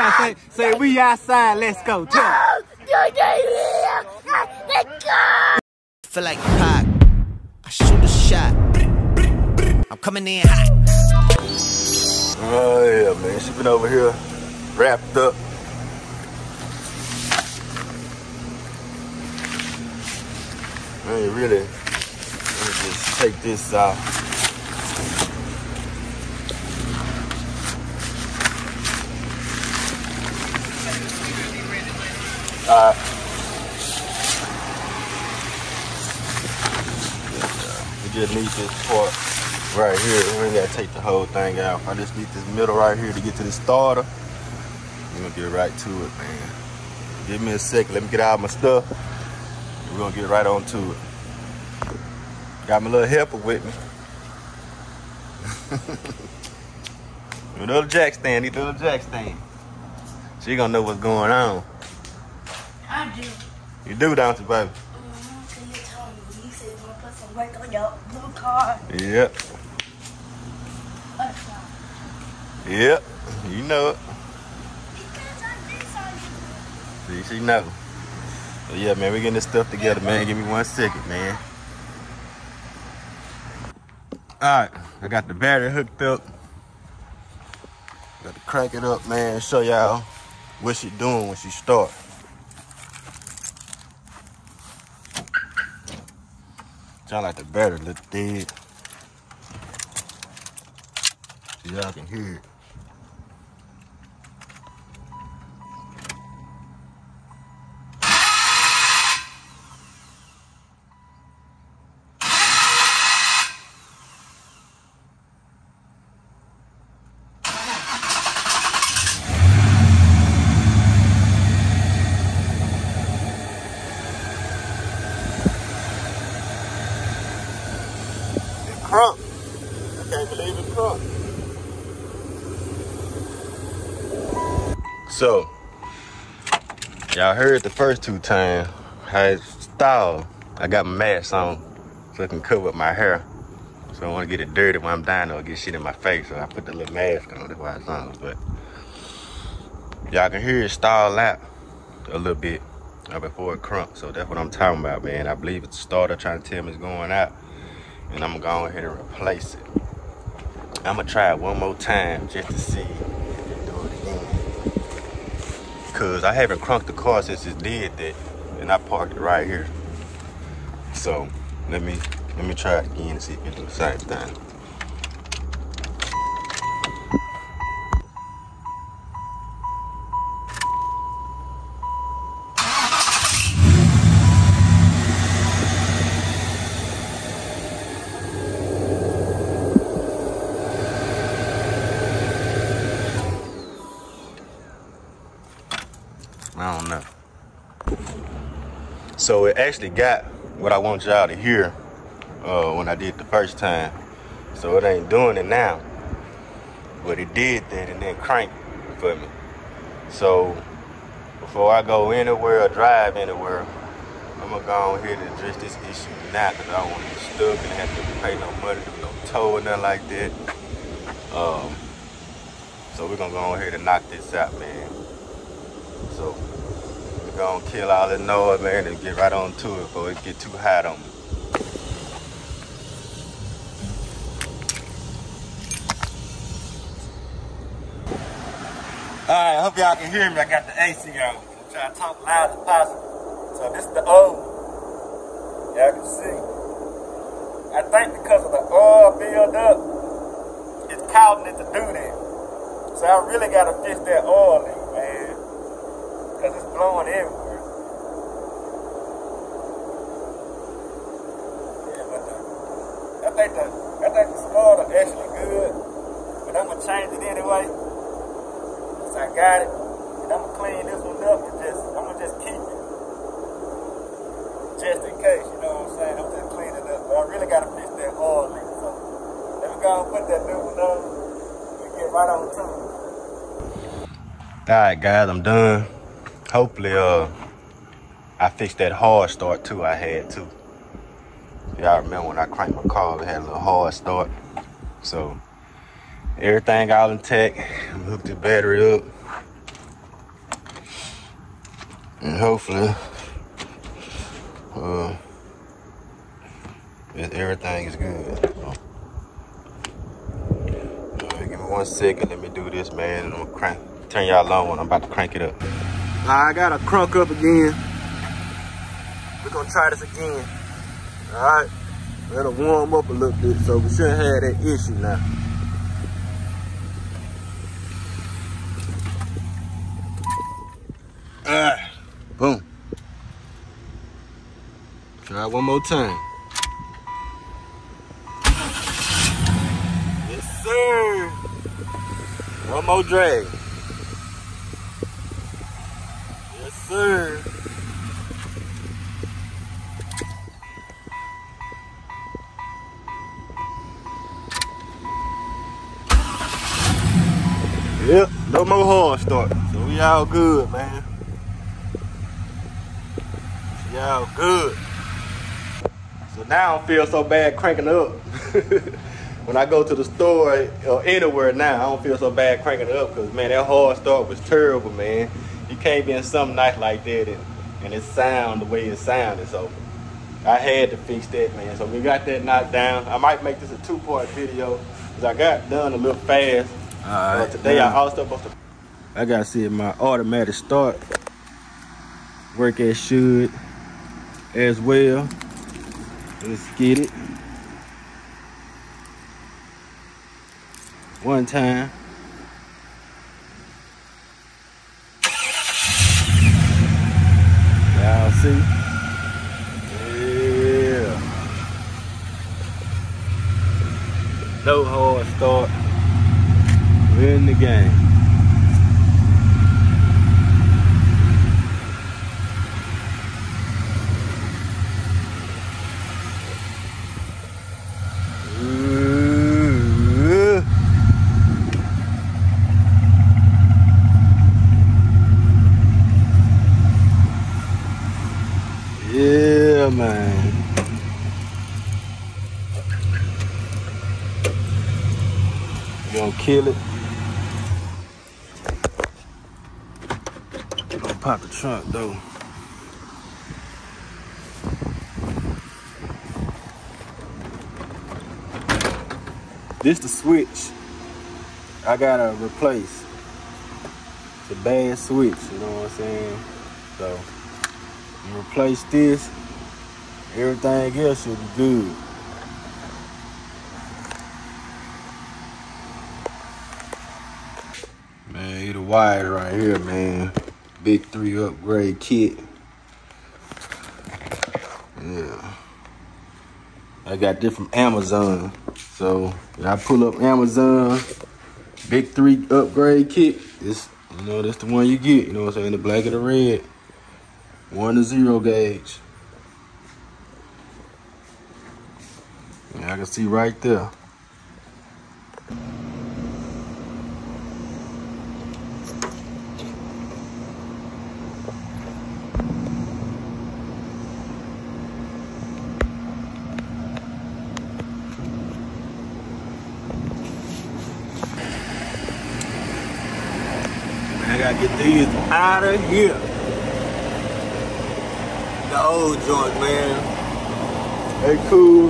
outside. Say, say we outside. Let's go. Tell 'em. Feel like Pac. I shoot a shot. I'm coming in hot. Oh yeah, man. She been over here wrapped up. Man, really, let me just take this out. Alright. We just need this part right here. We ain't gotta take the whole thing out. I just need this middle right here to get to the starter. We're gonna get right to it, man. Give me a second. Let me get out my stuff. We're gonna get right on to it. Got my little helper with me. Little jack stand, these little jack stand. She gonna know what's going on. Do. You do, don't you, baby? Mm-hmm. You me you said you to put some work on your blue car. Yep. Yep. You know it. See, she know. Yeah, man, we getting this stuff together, man. Give me one second, man. Alright, I got the battery hooked up. Got to crank it up, man. Show y'all what she doing when she start. Sound like the battery look dead. See, y'all can hear. It So, y'all heard the first two times how it stalled. I got my mask on so I can cover up my hair. So I don't want to get it dirty when I'm dying or get shit in my face. So I put the little mask on. That's why it's on. But y'all can hear it stall out a little bit uh, before it crunk. So that's what I'm talking about, man. I believe it's the starter trying to tell me it's going out and I'm gonna go ahead and replace it. I'm gonna try it one more time just to see if it do it again. Cause I haven't crunked the car since it did that, and I parked it right here. So let me let me try it again and see if it do the same thing. I don't know. So it actually got what I want y'all to hear uh, when I did the first time. So it ain't doing it now. But it did that and then cranked for me. So before I go anywhere or drive anywhere, I'm gonna go on here and address this issue now because I don't want to be stuck and have to pay no money to no tow or nothing like that. Um, so we're gonna go on here to knock this out, man. So gonna kill all the noise, man, and get right on to it before it get too hot on me. Alright, I hope y'all can hear me. I got the AC on. I'm trying to talk loud as possible. So this is the O. Y'all can see. I think because of the oil build up, it's causing it to do that. So I really gotta fix that oil leak. Cause it's blowing everywhere. Yeah, but the, I think the I think the starter actually good. But I'm gonna change it anyway. So I got it. And I'm gonna clean this one up and just I'm gonna just keep it. Just in case, you know what I'm saying? I'm just cleaning it up. But I really gotta fix that oil leak. So let me go and put that new one on. We get right on to it. Alright guys, I'm done. Hopefully uh I fixed that hard start too I had too. Y'all remember when I cranked my car, it had a little hard start. So everything all intact. Hooked the battery up. And hopefully, uh, everything is good. give me one second. Let me do this, man. And I'm gonna crank, turn y'all on when I'm about to crank it up. I gotta crunk up again. We're gonna try this again. All right. It'll warm up a little bit, so we shouldn't have that issue now. Alright, boom. Try one more time. Yes, sir. One more drag. Yes, sir. Yep, no more hard start. So we all good, man. We all good. So now I don't feel so bad cranking up. when I go to the store or anywhere now, I don't feel so bad cranking up because man, that hard start was terrible, man. You can't be in some night like that and, and it sound the way it sounded. So I had to fix that, man. So we got that knocked down. I might make this a two-part video because I got done a little fast. All right. today I also supposed to. I gotta see if my automatic start work as should as well. Let's get it. One time. Y'all see? Yeah. No hard start. We're in the game. Yeah, man. You gonna kill it? pop the trunk though. This the switch I gotta replace. It's a bad switch, you know what I'm saying? So you replace this, everything else should be good. Man, the wire right here, man. Big three upgrade kit. Yeah. I got this from Amazon. So I pull up Amazon big three upgrade kit. This you know that's the one you get, you know what I'm saying? The black and the red. One to zero gauge. Yeah, I can see right there. gotta get these out of here. The old joint, man. They cool.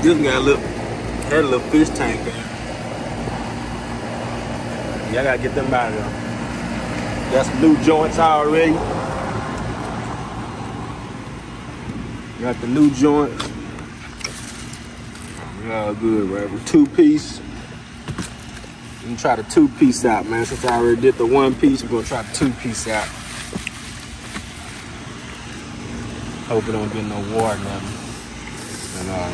This got a little, had a little fish tank there. Y'all gotta get them out of there. Some new joints already. Got the new joints. All good, right? Two piece. I'm try the two piece out, man. Since I already did the one piece, we're gonna try the two piece out. Hope it don't get no water nothing. And uh,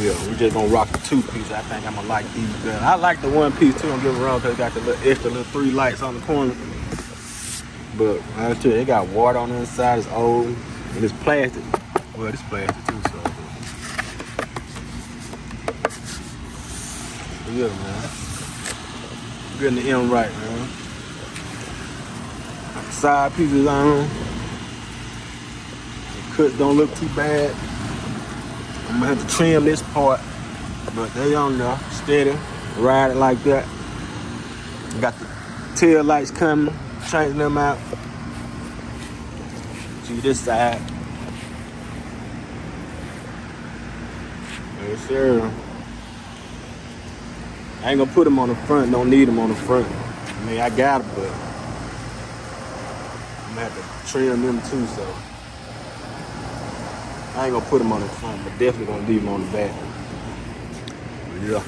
yeah, we're just gonna rock the two piece. I think I'm gonna like these better. I like the one piece too. Don't get me wrong, cause it got the little extra little three lights on the corner. But I tell you, it got water on the inside. It's old and it's plastic. Well, it's plastic too. Yeah, man. Getting the end right, man. Side pieces on. The cuts don't look too bad. I'm gonna have to trim this part, but they on there, steady, ride it like that. Got the tail lights coming. changing them out. See this side. Yes, sir. I ain't gonna put them on the front. Don't need them on the front. I mean, I got them, but I'm gonna have to trim them too. So I ain't gonna put them on the front, but definitely gonna leave them on the back. Yeah.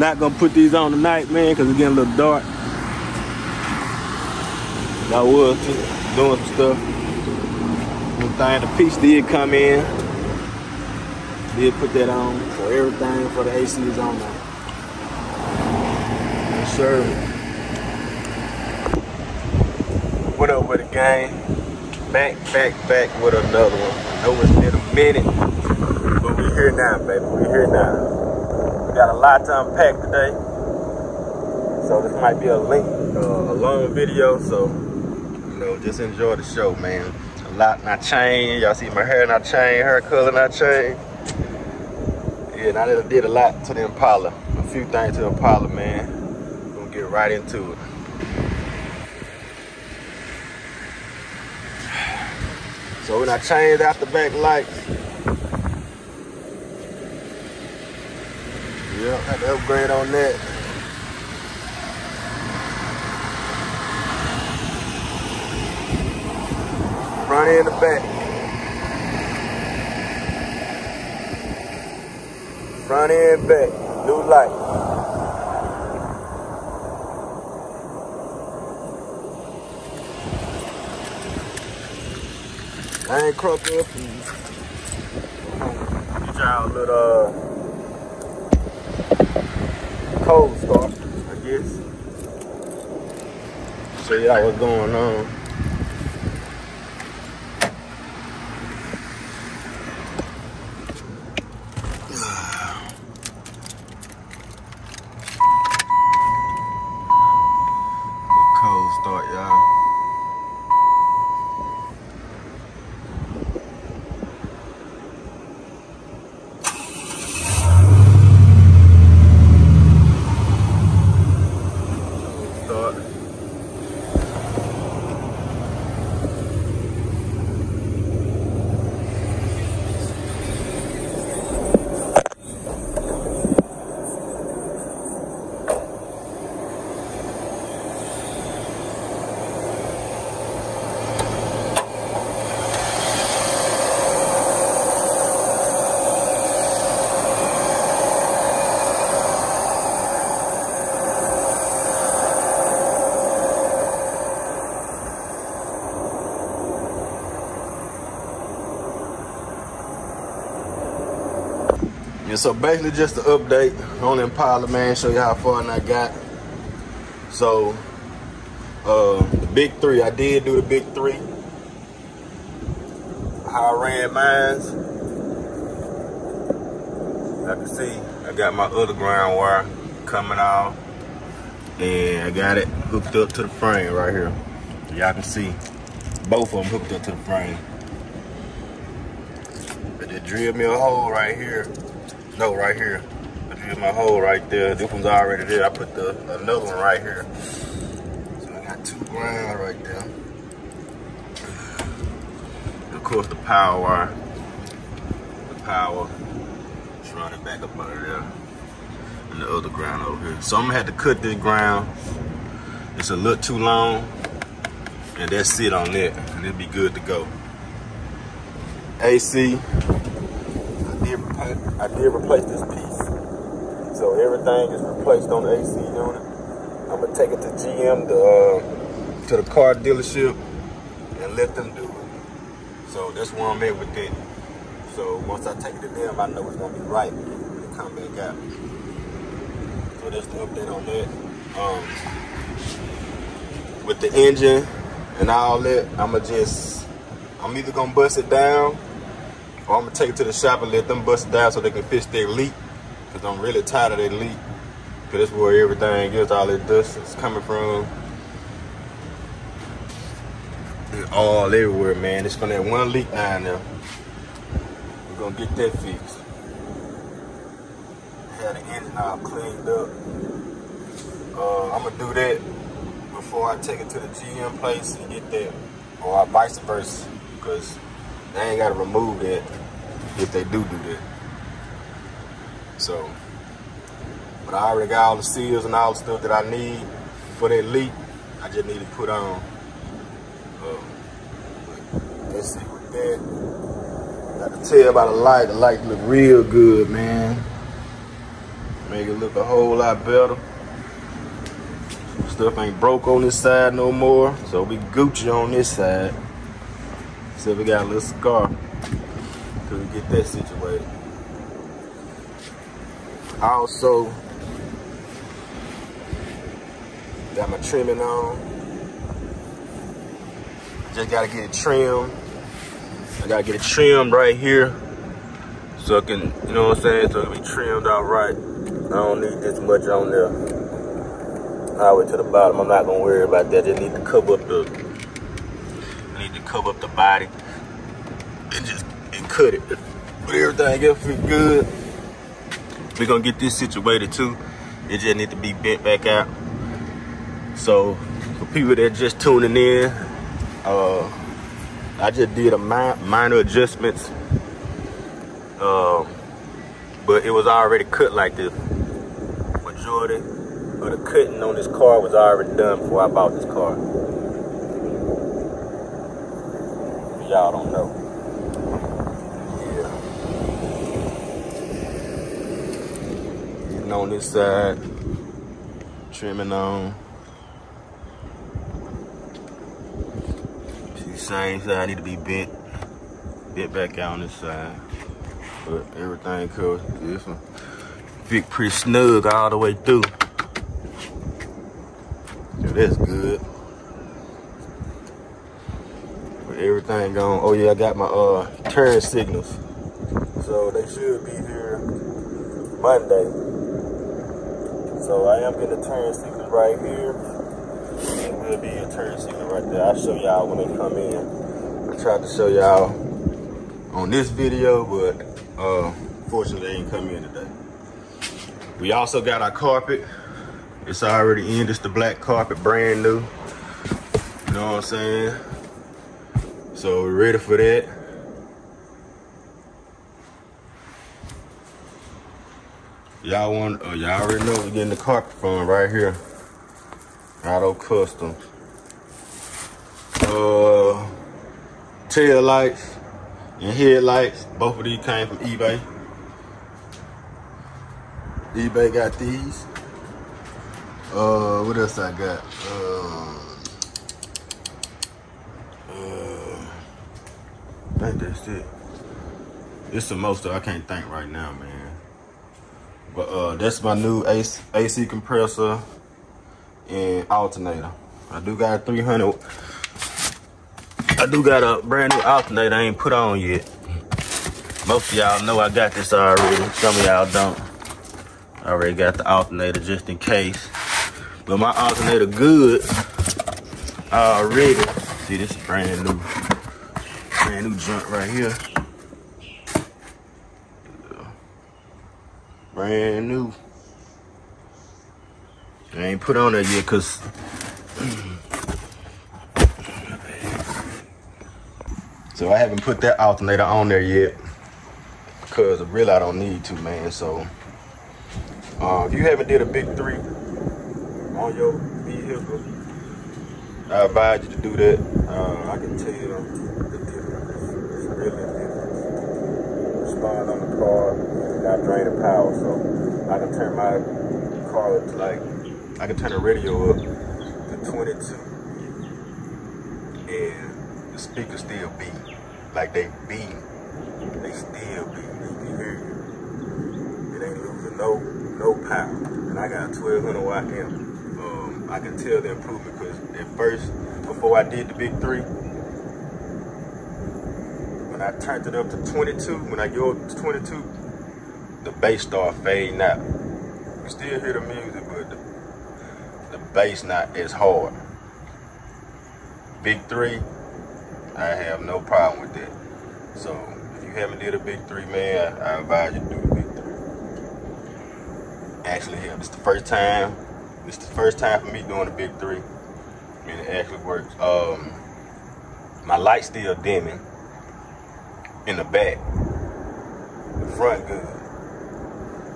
Not gonna put these on tonight, man, because it's getting a little dark. I was doing some stuff. One thing, the piece did come in. Did put that on. for everything for the AC is on now. Yes, sir. What up with the gang? Back, back, back with another one. I know it's been a minute, but we're here now, baby. We're here now. We got a lot to unpack today. So this might be a link, uh, a long video. So, you know, just enjoy the show, man. A lot not changed. Y'all see my hair not changed, hair color not changed. Yeah, and I did a lot to the Impala. A few things to the Impala, man. Gonna get right into it. So when I changed out the back lights, yeah, had to upgrade on that. Front end the back. Front end back. New light. I ain't crunk up. Get y'all a little uh, cold start, I guess. Show y'all what's going on. Cold start, y'all. Cold start. Yeah, so basically just an update on the Impala, man. Show you how far I got. So, uh, the big three, I did do the big three. How I ran mines. I can see I got my other ground wire coming off. And I got it hooked up to the frame right here. Y'all can see both of them hooked up to the frame. But they drilled me a hole right here. No, right here. I drilled my hole right there. This one's already there. I put the another one right here. So I got two ground right there. And of course the power wire. The power is running back up under there. And the other ground over here. So I'm gonna have to cut this ground. It's a little too long. And that's it on that. And it'll be good to go. AC, I did, I did replace this piece. So everything is replaced on the AC unit. I'm gonna take it to GM, to, uh, to the car dealership, and let them do it. So that's where I'm at with it. So once I take it to them, I know it's gonna be right when it come back out. So that's the update on that. Um, with the engine and all that, I'ma just, I'm either gonna bust it down or I'm gonna take it to the shop and let them bust it down so they can fix their leak. Cause I'm really tired of that leak. Cause that's where everything is, all that dust is coming from. And all everywhere, man. It's gonna have one leak down there. We're gonna get that fixed. Had the engine all cleaned up. Uh, I'm gonna do that before I take it to the GM place and get that, or vice versa, because they ain't gotta remove that if they do do that. So, but I already got all the seals and all the stuff that I need for that leak. I just need to put on. Uh, let's see with that. Got to tell by the light. The light look real good, man. Make it look a whole lot better. Stuff ain't broke on this side no more, so we Gucci on this side. So we got a little scar till we get that situated. Also got my trimming on. Just gotta get it trimmed. I gotta get it trimmed right here. So it can, you know what I'm saying? So it can be trimmed out right. I don't need this much on there. All the way to the bottom. I'm not gonna worry about that. Just need to cover up the I to cover up the body and just and cut it. But everything else is good. We're gonna get this situated too. It just need to be bent back out. So for people that just tuning in, uh, I just did a mi minor adjustments. Um, but it was already cut like this. Majority of the cutting on this car was already done before I bought this car. Y'all don't know. Yeah. Getting on this side, trimming on. See, same side need to be bent, bent back out on this side. But everything comes this one. Fit pretty snug all the way through. So that's good. But everything gone. Oh yeah, I got my uh turn signals. So they should be here Monday. So I am getting the turn signals right here. And will be a turn signal right there. I'll show y'all when they come in. I tried to show y'all on this video, but uh, fortunately, they ain't come in today. We also got our carpet. It's already in. It's the black carpet, brand new. You know what I'm saying? So we're ready for that. Y'all want, uh, y'all already know we're getting the carpet from right here. Auto Custom. Uh, tail lights and headlights. Both of these came from eBay. eBay got these. Uh, what else I got? Uh, I think that's it. It's the most that I can't think right now, man. But uh, that's my new AC, compressor and alternator. I do got a 300 I do got a brand new alternator I ain't put on yet. Most of y'all know I got this already. Some of y'all don't. I already got the alternator just in case. But my alternator good already. See, this is brand new. Brand new junk right here. Brand new. I ain't put on that yet because So I haven't put that alternator on there yet because really I don't need to, man. So uh, if you haven't did a big three on your vehicle, I advise you to do that. Uh, I can tell you the difference. It's really. Respond on the car, not draining power. So I can turn my car up to like, I can turn the radio up to 22 and the speakers still beat. Like they beat. They still beat. They be hearing It ain't losing no no power. And I got 1200 watt amp. Um, I can tell the improvement because at first, before I did the big three, I turned it up to 22, when I go up to 22, the bass start fading out. You still hear the music, but the, the bass not as hard. Big three, I have no problem with that. So if you haven't did a big three, man, I advise you to do a big three. Actually, yeah, this the first time This is the first time for me doing the big three. And it actually works. Um, my light's still dimming in the back. The front good.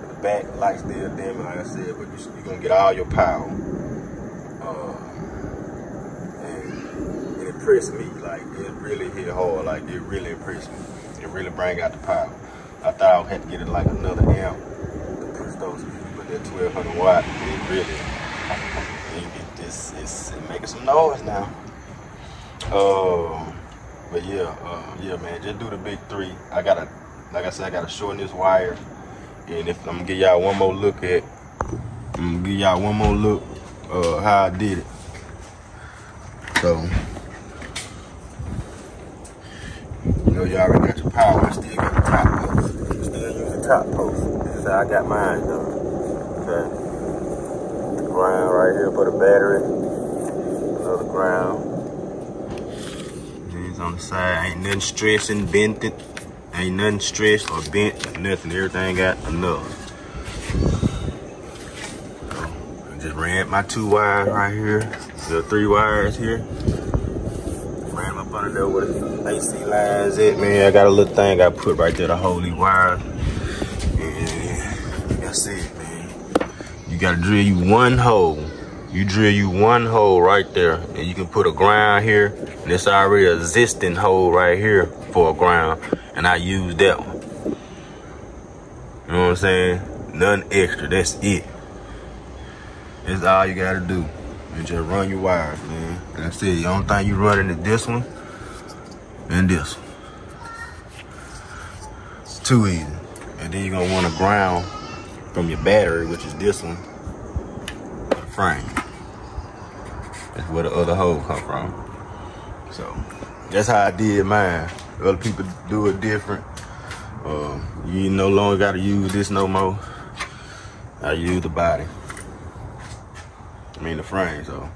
The back light still dimming, like I said, but you- you're gonna get all your power. Uh, and it impressed me. Like it really hit hard. Like it really impressed me. It really bring out the power. I thought I had to get it like another amp to push those, but that 1200 watt, it really, it, it, it's, it's making some noise now. Uh, but yeah, uh, yeah, man, just do the big three. I gotta, like I said, I gotta shorten this wire, and if I'm gonna give y'all one more look at, I'm gonna give y'all one more look, uh, how I did it. So. You know, y'all already got your power. I still got the top post. Still use the top post. This is how I got mine done. Okay. Ground right here for the battery. Another ground. On the side. Ain't nothing stressing, bent it. Ain't nothing stressed or bent, nothing. Everything got enough. So, I just ran my two wires right here. The three wires here ran up under there with AC lines at, man. I got a little thing I put right there hold these wires. And man. You gotta drill you one hole. You drill you one hole right there, and you can put a ground here, and it's already existing hole right here for a ground, and I use that one. You know what I'm saying? Nothing extra, that's it. That's all you gotta do. And just run your wires, man. And that's it. The only thing you running is this one and this one. It's too easy. And then you're gonna want a ground from your battery, which is this one, frame. That's where the other hole come from. So that's how I did mine. Other people do it different. Um, you no longer gotta use this no more. I use the body. I mean the frame, so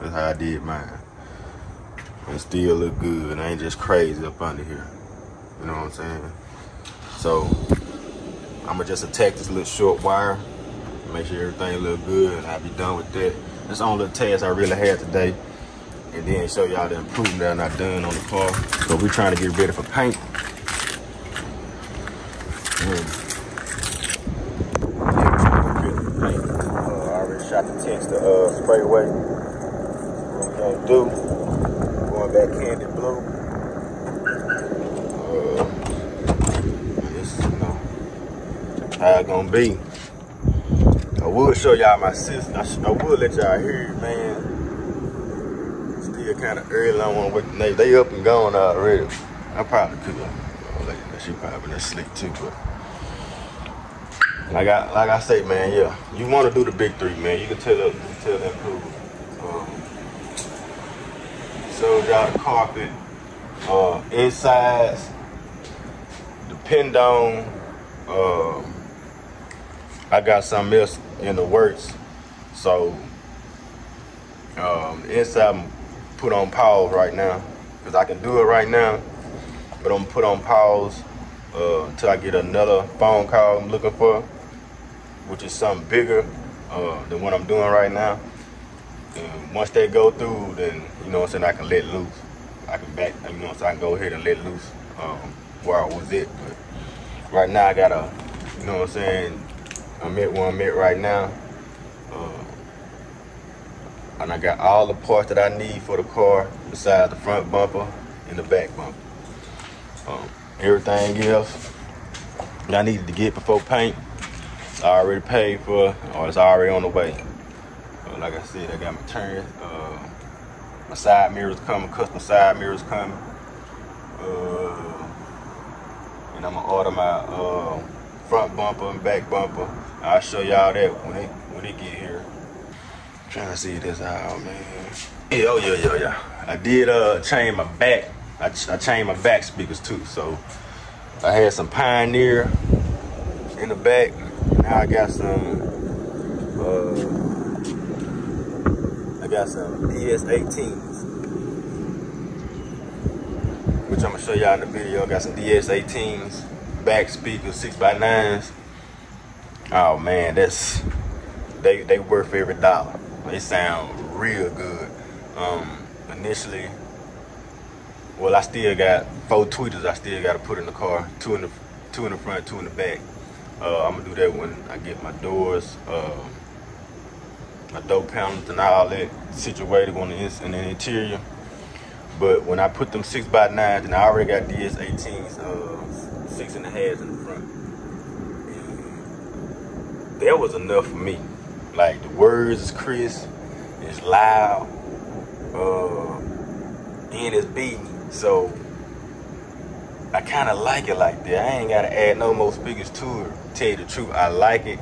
that's how I did mine. And still look good. I ain't just crazy up under here. You know what I'm saying? So I'ma just attack this little short wire. Make sure everything look good and I'll be done with that. That's the only task I really had today. And then show y'all the improvement that I done on the car. So we're trying to get ready for paint. Mm. Paint. Uh, I already shot the text to uh, spray away. What we gonna do? Going back candy blue. Uh, how it gonna be. I would show y'all my sister. I, I would let y'all hear it, man. Still kind of early. I want to wake they, they up and gone already. I probably could. She probably been asleep too, but like I like I say, man, yeah. You want to do the big three, man. You can tell them, tell them cool. Um, y'all the carpet, uh, insides, depend on. Uh, I got something else in the works, so um, inside I'm put on pause right now because I can do it right now, but I'm put on pause uh, until I get another phone call I'm looking for, which is something bigger uh, than what I'm doing right now. And once they go through, then you know what I'm saying I can let loose. I can back, you know, so I can go ahead and let loose um, where I was at. But right now I gotta, you know what I'm saying. I'm at where I'm at right now. Uh, and I got all the parts that I need for the car besides the front bumper and the back bumper. Um, everything else that I needed to get before paint, it's already paid for or it's already on the way. Uh, like I said, I got my turn, uh, my side mirrors coming, custom side mirrors coming. Uh, and I'm gonna order my uh, front bumper and back bumper. I'll show y'all that when they when they get here. trying to see this out, man. Yeah, oh yeah, yeah, yeah. I did uh change my back. I, ch- I changed my back speakers too. So I had some Pioneer in the back. Now I got some. Uh, I got some DS18s, which I'm gonna show y'all in the video. I got some DS18s, back speakers, six x nines. Oh man, that's they they worth every dollar. They sound real good. Um, initially, well, I still got four tweeters. I still got to put in the car. Two in the two in the front, two in the back. Uh, I'm gonna do that when I get my doors, uh, my door panels, and all that situated on the in the interior. But when I put them six by nines, and I already got DS18s, uh, six and a halves in the front. That was enough for me. Like the words is crisp, it's loud, uh, and it's beating. So I kind of like it like that. I ain't gotta add no more speakers to it. Tell you the truth, I like it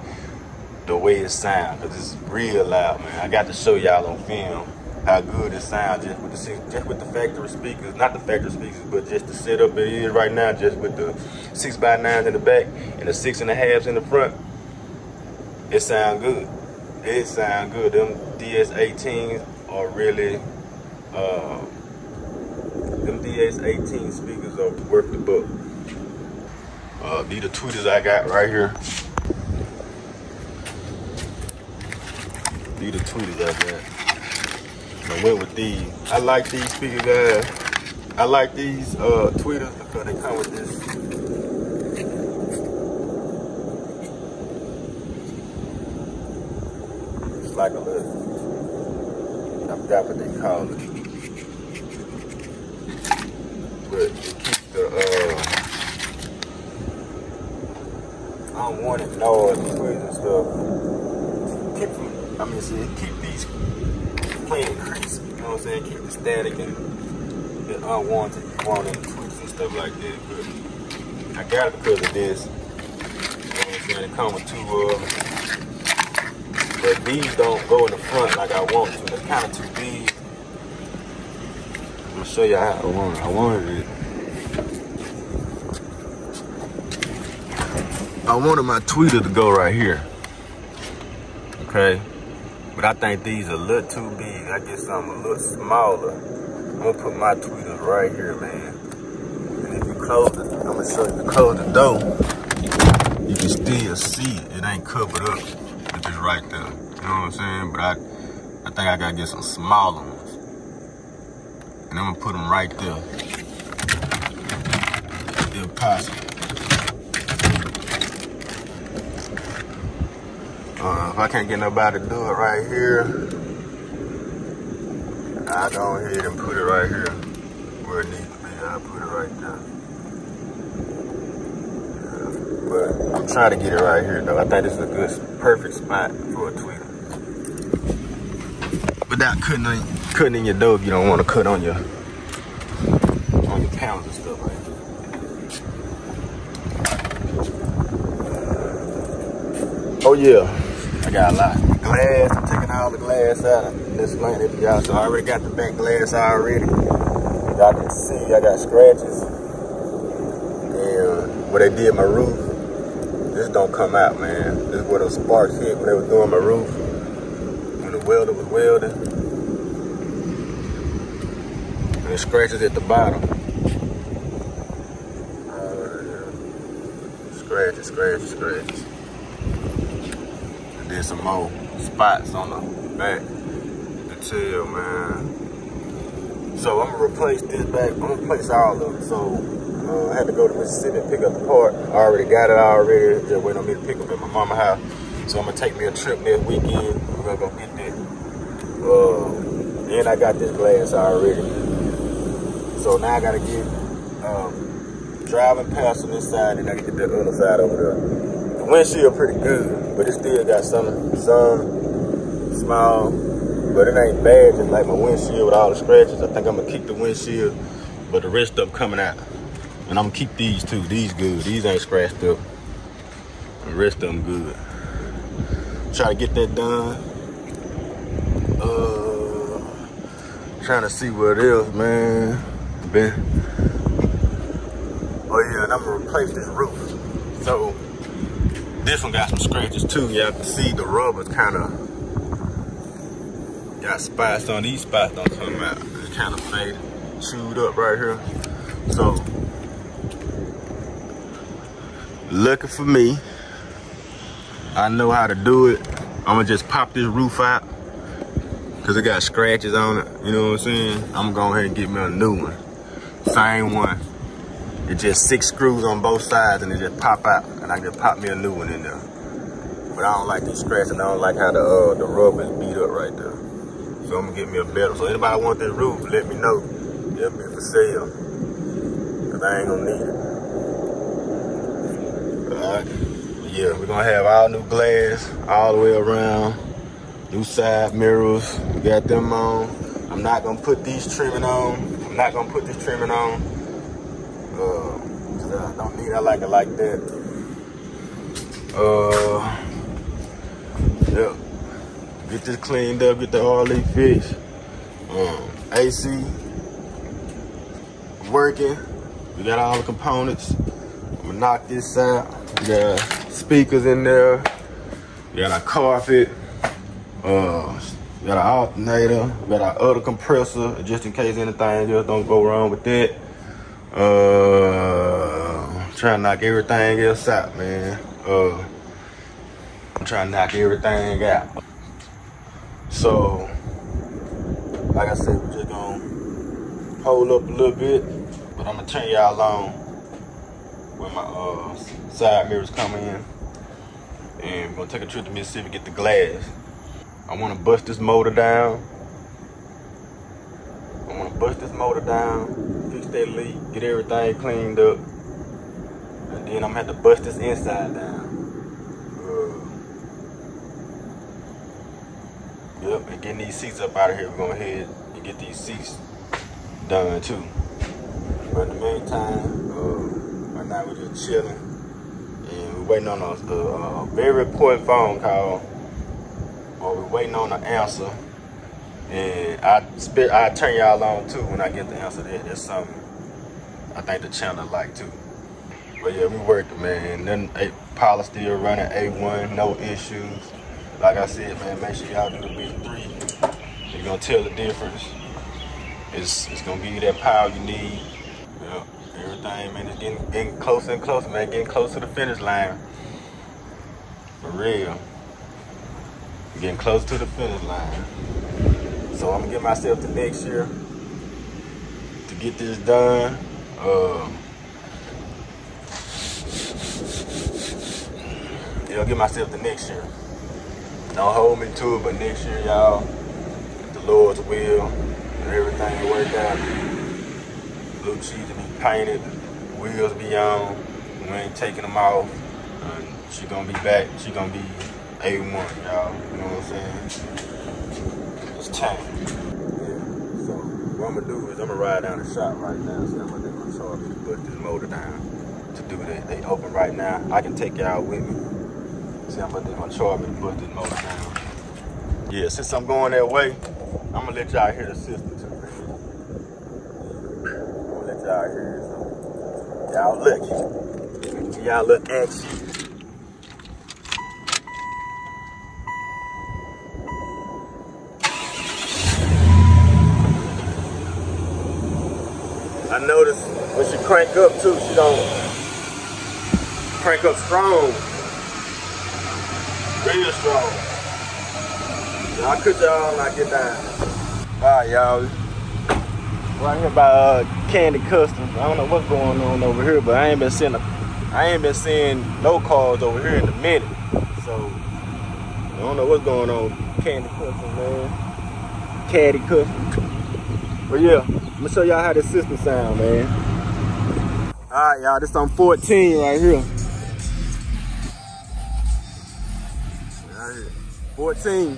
the way it sounds, cause it's real loud, man. I got to show y'all on film how good it sounds just with the just with the factory speakers, not the factory speakers, but just the setup it is right now, just with the six by nines in the back and the six and a halves in the front. It sound good. It sound good. Them DS18s are really, uh, them DS18 speakers are worth the book. Uh, these the tweeters I got right here. These the tweeters I got. I went with these. I like these speakers, guys. I like these uh, tweeters because they come with this. Like a little. I forgot what they call it. But it keeps the. Uh, it noise and stuff. Keep them. I mean, see, keep these playing crisp. You know what I'm saying? Keep the static and the unwanted, wanted tweaks and stuff like that. But I got it because of this. You know what I'm saying? It come with two them. But these don't go in the front like I want to. They're kind of too big. I'm gonna show you how I want it. I wanted it. I wanted my tweeter to go right here. Okay. But I think these are a little too big. I get something a little smaller. I'm gonna put my tweeters right here, man. And if you close it, I'm gonna show you. Close the door, you can still see it. It ain't covered up. It's just right there. Know what I'm saying? But I, I think I gotta get some smaller ones. And I'm gonna put them right there. If possible. Uh, if I can't get nobody to do it right here, I go ahead and put it right here where it needs to be. I put it right there. Yeah. But I'm trying to get it right here though. I think this is a good, perfect spot for a tweeter. Without cutting in, cutting in your dough if you don't want to cut on your on your pounds and stuff that. Oh yeah. I got a lot. Glass, I'm taking all the glass out and displaying it for y'all. So I already got the back glass already. Y'all can see I got scratches. And where they did my roof, this don't come out, man. This is where those sparks hit when they was doing my roof. When the welder was welding. And the scratches at the bottom. Scratches, scratches, scratches then some more spots on the back the tail, man. So I'm gonna replace this back. I'm gonna replace all of them. So uh, I had to go to Mississippi and pick up the part. I already got it already. Just waiting on me to pick up at my mama house. So I'm gonna take me a trip next weekend. We're gonna go get that. Uh, and I got this glass already. So now I gotta get um, driving past on this side and I get the other side over there. The windshield pretty good, but it still got some some small, but it ain't bad. Just like my windshield with all the scratches. I think I'm gonna keep the windshield, but the rest of coming out. And I'm gonna keep these too. These good. These ain't scratched up. The rest of them good. Try to get that done. Uh, trying to see what else, man. Oh yeah, and I'm gonna replace this roof. So this one got some scratches too. Y'all can see the rubber's kind of got spots on these spots don't come out. It's kind of faded, chewed up right here. So looking for me. I know how to do it. I'm gonna just pop this roof out because it got scratches on it. You know what I'm saying? I'm gonna go ahead and get me a new one. Same one. It's just six screws on both sides and it just pop out. And I can pop me a new one in there. But I don't like these scratches. And I don't like how the uh, the rubber is beat up right there. So I'm gonna get me a better. So anybody want this roof, let me know. It'll be for sale. Cause I ain't gonna need it. Alright. Yeah, we're gonna have all new glass all the way around. New side mirrors. We got them on. I'm not gonna put these trimming on. Not gonna put this trimming on. Uh, I don't need. I like it like that. Uh, yeah. Get this cleaned up. Get the RLE fixed. Um, AC working. We got all the components. I'm gonna knock this out. We got speakers in there. We got our carpet. Uh, got our alternator. Got our other compressor, just in case anything just don't go wrong with that. Uh, trying to knock everything else out, man. Uh, I'm trying to knock everything out. So, like I said, we're just gonna hold up a little bit, but I'm gonna turn y'all on when my uh, side mirrors come in. And we're gonna take a trip to Mississippi, get the glass. I wanna bust this motor down. I wanna bust this motor down, fix that leak, get everything cleaned up. And then I'm gonna have to bust this inside down. Uh, yep, and getting these seats up out of here, we're gonna head and get these seats done too. But in the meantime, uh, right now we're just chilling. And we're waiting on a, a, a very important phone call. Or we're waiting on the answer. And I spit I turn y'all on too when I get the answer That, That's something I think the channel like too. But yeah, we working, man. Then a Paula still running A1, no issues. Like I said, man, make sure y'all do the big three. You're gonna tell the difference. It's it's gonna give you that power you need. Yeah, everything, man, is getting getting closer and closer, man, getting close to the finish line. For real. Getting close to the finish line. So I'm gonna get myself to next year to get this done. Uh, yeah, I'll give myself to next year. Don't hold me to it, but next year, y'all, the Lord's will, and everything will work out. Blue cheese to be painted, wheels be on. We ain't taking them off. And she gonna be back. She gonna be A1, y'all. You know what I'm saying? It's time. Yeah. So what I'm gonna do is I'm gonna ride down the shop right now. See they gonna charge me to put this motor down to do that. They open right now. I can take y'all with me. See how much they gonna charge me to put this motor down. Yeah, since I'm going that way, I'm gonna let y'all hear the system too. I'm gonna let y'all hear it. Y'all look. Y'all look action. Crank up too, she don't crank up strong. Real strong. I'll cut y'all when I get down. Alright y'all. Right here by uh, Candy Customs. I don't know what's going on over here, but I ain't been seeing a, I ain't been seeing no cars over here in a minute. So I don't know what's going on. Candy Customs, man. Caddy Customs. But yeah, I'm gonna show y'all how this system sound, man. Alright, y'all, this on 14 right here. Right here. 14.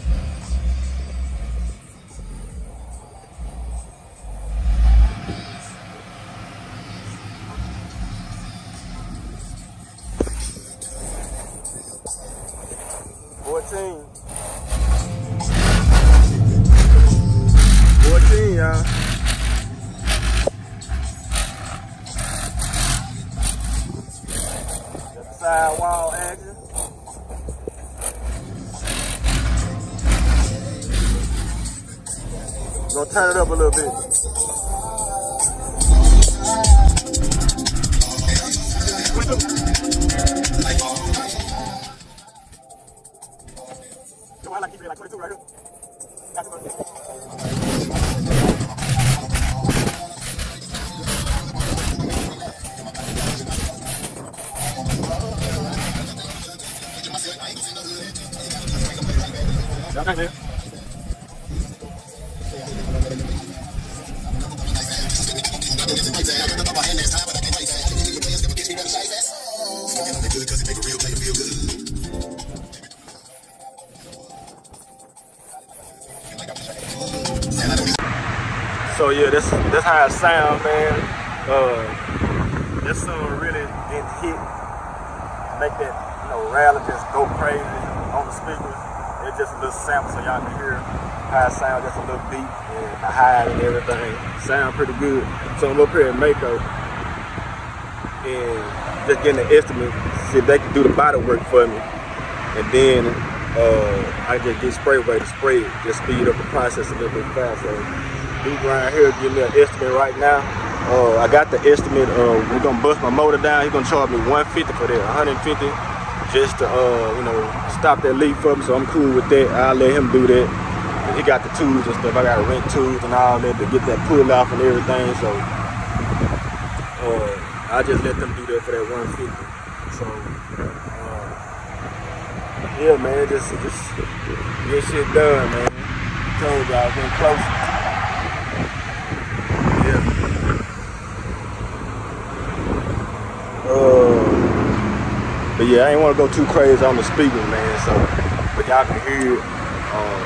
So I like keep it like 22 right here. Got to. Okay, man. Yeah, that's that's how it sound, man. Uh, this song really didn't hit, make that you know rattle just go crazy on the speakers. It's just a little sample so y'all can hear how it sounds, just a little beat and the high and everything. Sound pretty good. So I'm up here in Mako and just getting an estimate, see if they can do the body work for me, and then uh, I just get spray way to spray it, just speed up the process a little bit faster. Dude right here give me an estimate right now. Uh, I got the estimate. Uh, we're gonna bust my motor down. He's gonna charge me 150 for that, 150 just to uh, you know stop that leak for me. So I'm cool with that. I'll let him do that. He got the tools and stuff. I got to rent tools and all that to get that pull off and everything. So uh, I just let them do that for that 150. So uh, yeah, man, just just get shit done, man. Told y'all, been close. Yeah. Uh, but yeah, I ain't want to go too crazy on the speaker, man. So, but y'all can hear it. Um,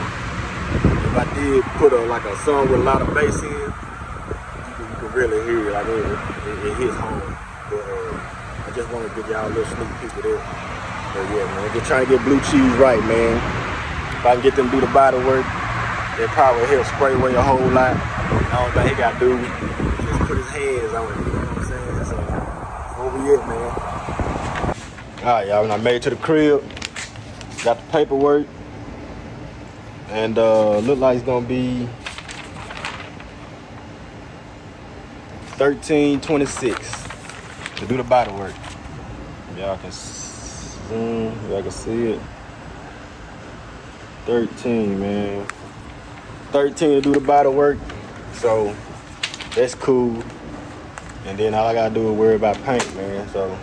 if I did put a like a song with a lot of bass in, you can, you can really hear it. Like it, it, it hits home. But uh, I just want to give y'all a little sneak peek of that. But yeah, man, just trying to get blue cheese right, man. If I can get them do the body work, it probably help spray away a whole lot. Only thing he got to do is just put his hands on it. You know what I'm saying? So, that's where man. All right, y'all. When I made it to the crib, got the paperwork, and uh, look like it's gonna be 1326 to do the body work. Y'all can zoom, y'all can see it. 13, man. 13 to do the body work. So that's cool. And then all I gotta do is worry about paint, man. So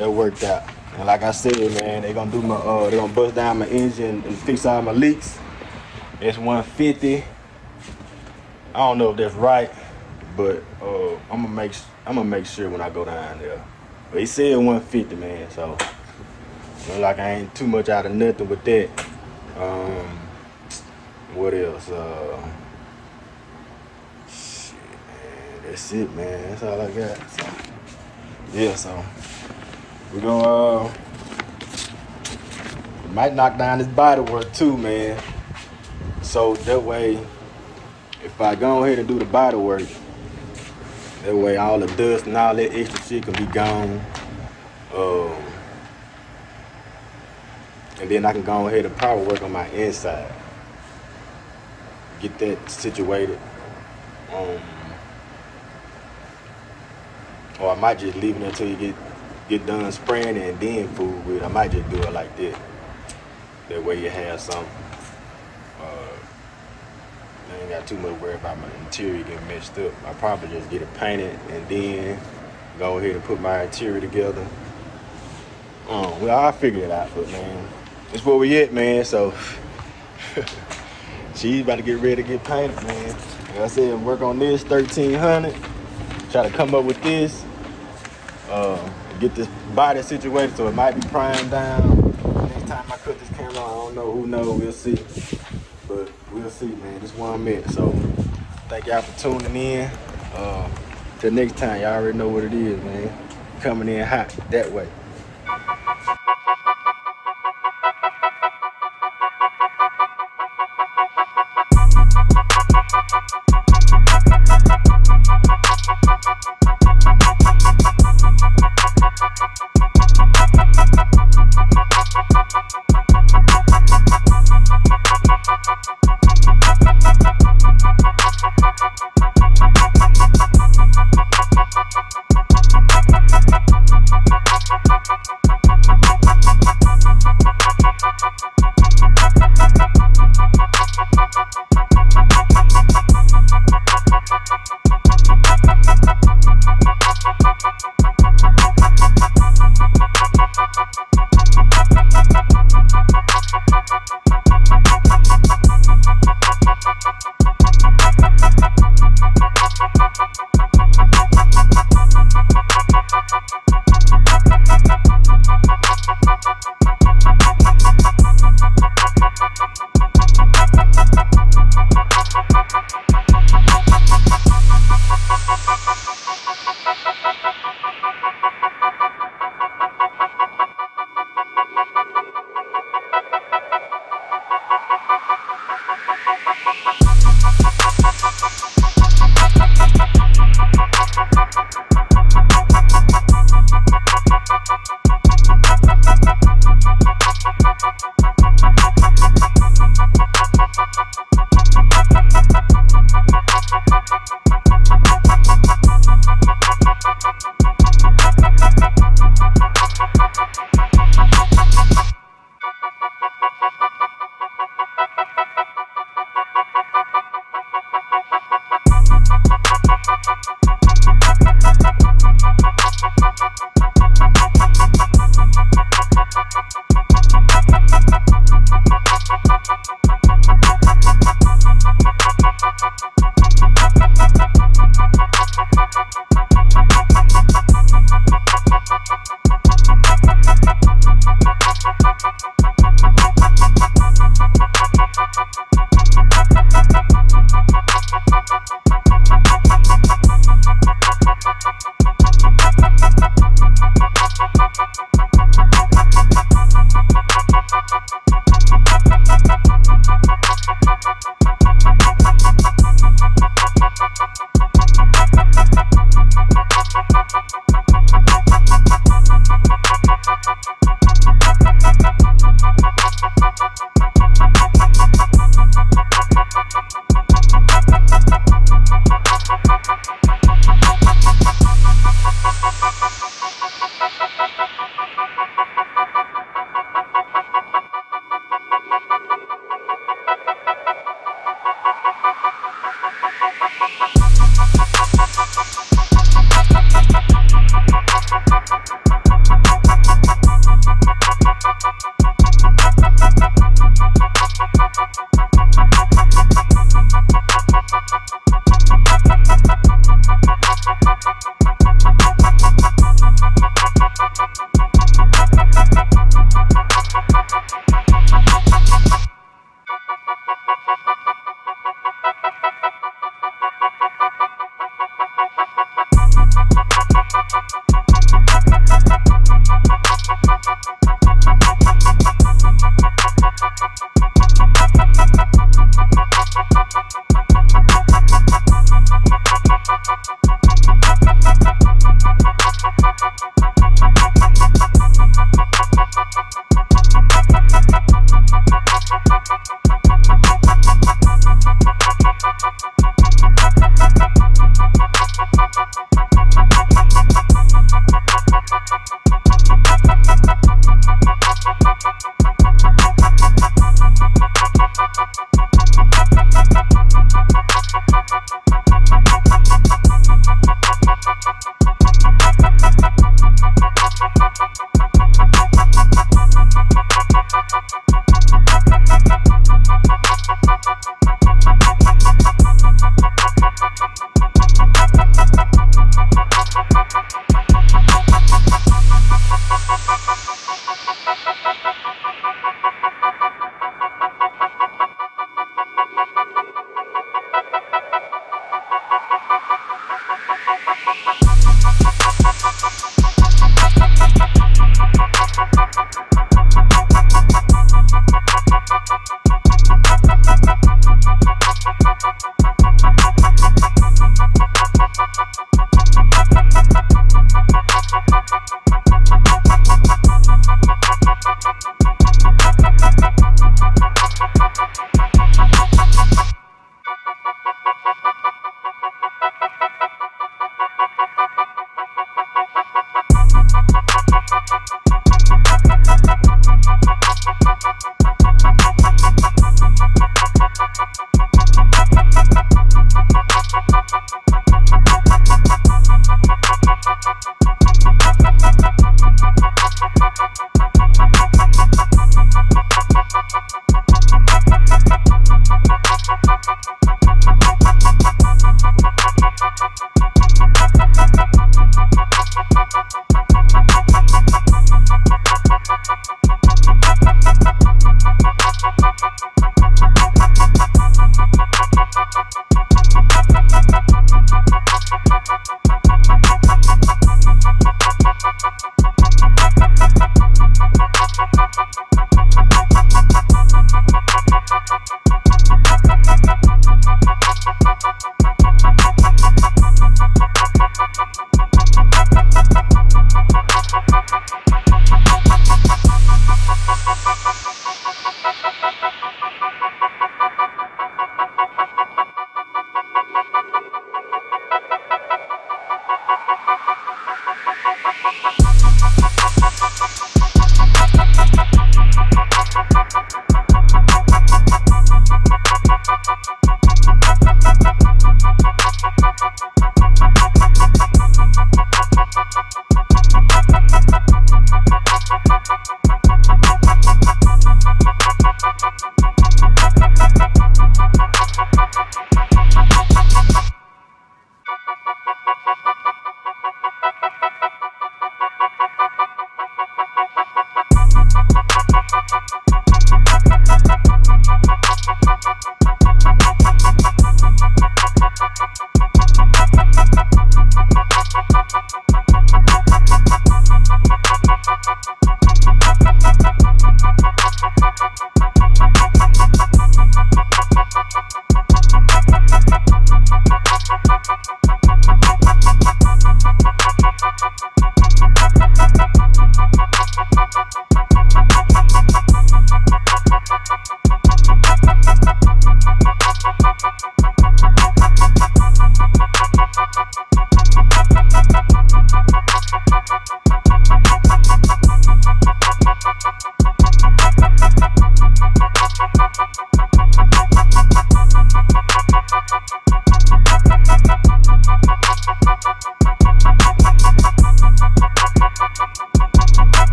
that worked out. And like I said, man, they gonna do my uh they gonna bust down my engine and fix all my leaks. It's 150. I don't know if that's right, but uh I'm gonna make I'm gonna make sure when I go down there. But he said 150, man, so like I ain't too much out of nothing with that. Um what else? Uh shit, man, that's it, man. That's all I got. So yeah, so we gonna uh might knock down this body work too, man. So that way, if I go ahead and do the body work, that way all the dust and all that extra shit can be gone. Um, and then I can go ahead and power work on my inside. Get that situated. Um, or I might just leave it until you get get done spraying and then food with. it. I might just do it like this. That way you have some. Uh, I ain't got too much worry about my interior getting messed up. I probably just get it painted and then go ahead and put my interior together. Um, well, I'll figure it out, but man, it's where we at, man. So she's about to get ready to get painted, man. Like I said, work on this 1300. Try to come up with this. Uh, get this body situated so it might be primed down. Next time I cut this camera, I don't know. Who knows? We'll see. But we'll see, man. This one at. So thank y'all for tuning in. Uh, till next time, y'all already know what it is, man. Coming in hot that way.